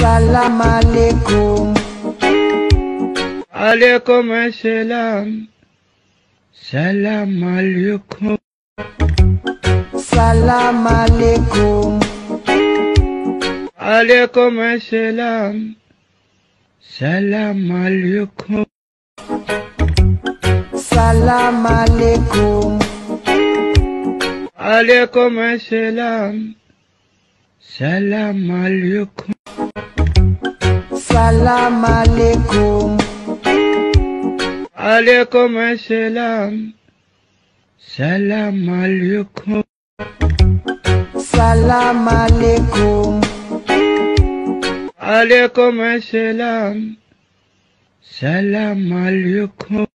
Salam alaikum. Alaikum assalam. Salam alaikum. Salam alaikum. Alaikum assalam. Salam alaikum. Salam alaikum. Alaikum assalam. Salam alaikum. Salam alaikum. Alaikum assalam. Salam alaikum. Salam alaikum. Alaikum assalam. Salam alaikum.